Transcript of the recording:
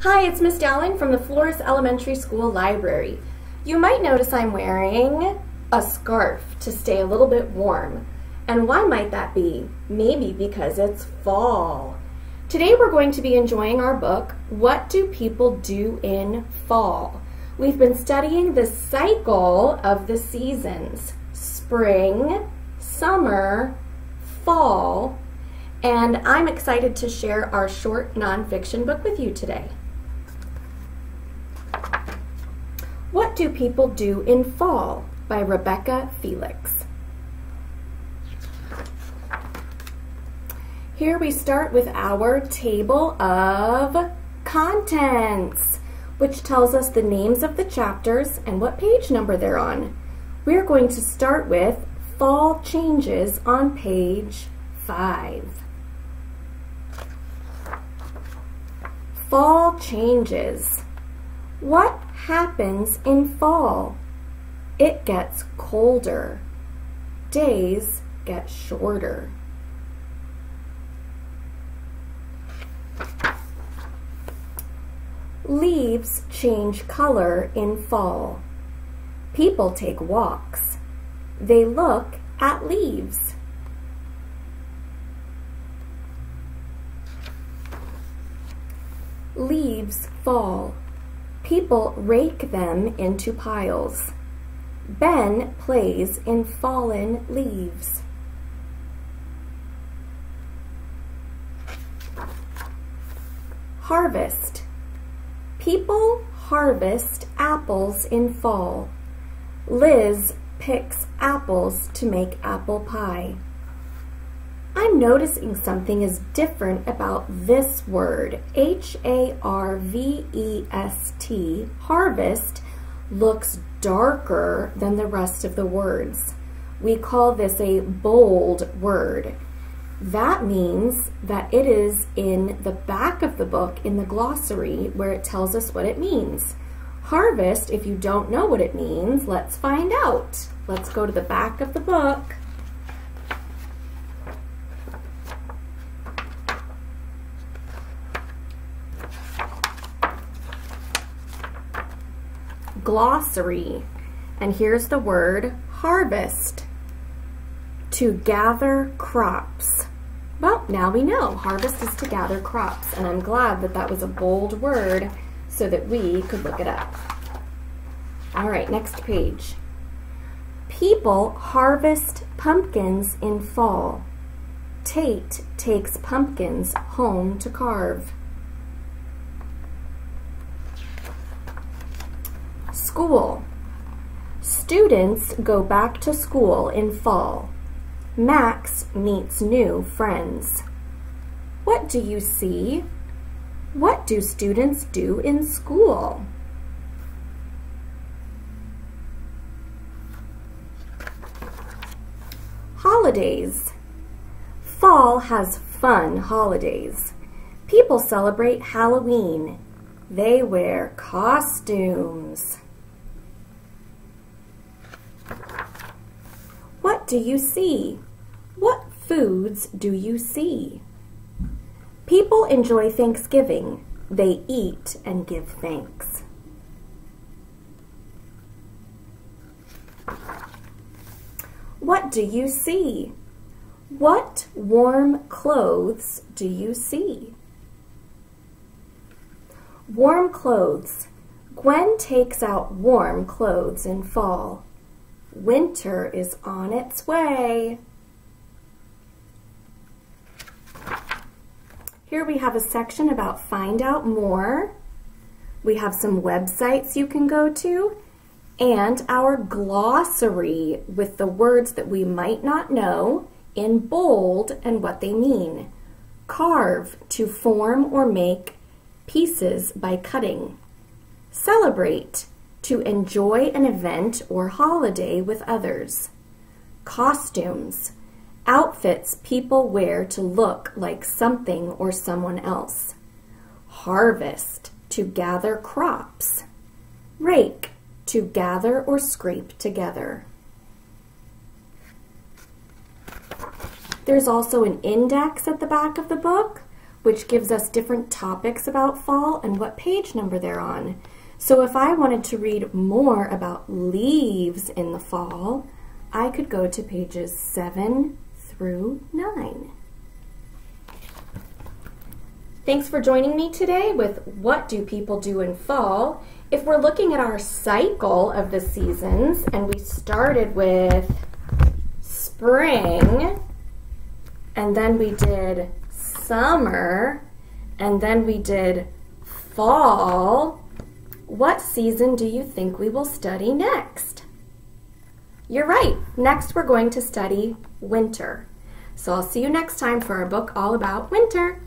Hi, it's Miss Dowling from the Flores Elementary School Library. You might notice I'm wearing a scarf to stay a little bit warm. And why might that be? Maybe because it's fall. Today we're going to be enjoying our book, What Do People Do in Fall? We've been studying the cycle of the seasons, spring, summer, fall, and I'm excited to share our short nonfiction book with you today. Do People Do in Fall by Rebecca Felix. Here we start with our table of contents, which tells us the names of the chapters and what page number they're on. We're going to start with Fall Changes on page 5. Fall Changes. What happens in fall? It gets colder. Days get shorter. Leaves change color in fall. People take walks. They look at leaves. Leaves fall. People rake them into piles. Ben plays in fallen leaves. Harvest. People harvest apples in fall. Liz picks apples to make apple pie. I'm noticing something is different about this word. H-A-R-V-E-S-T, harvest, looks darker than the rest of the words. We call this a bold word. That means that it is in the back of the book in the glossary where it tells us what it means. Harvest, if you don't know what it means, let's find out. Let's go to the back of the book. Glossary. And here's the word harvest. To gather crops. Well, now we know harvest is to gather crops, and I'm glad that that was a bold word so that we could look it up. All right, next page. People harvest pumpkins in fall. Tate takes pumpkins home to carve. School. Students go back to school in fall. Max meets new friends. What do you see? What do students do in school? Holidays. Fall has fun holidays. People celebrate Halloween. They wear costumes. Do you see? What foods do you see? People enjoy Thanksgiving. They eat and give thanks. What do you see? What warm clothes do you see? Warm clothes. Gwen takes out warm clothes in fall. Winter is on its way. Here we have a section about find out more. We have some websites you can go to and our glossary with the words that we might not know in bold and what they mean. Carve, to form or make pieces by cutting. Celebrate, to enjoy an event or holiday with others. Costumes, outfits people wear to look like something or someone else. Harvest, to gather crops. Rake, to gather or scrape together. There's also an index at the back of the book which gives us different topics about fall and what page number they're on. So if I wanted to read more about leaves in the fall, I could go to pages 7 through 9. Thanks for joining me today with What Do People Do in Fall? If we're looking at our cycle of the seasons, and we started with spring, and then we did summer, and then we did fall, what season do you think we will study next? You're right. Next, we're going to study winter. So I'll see you next time for our book all about winter.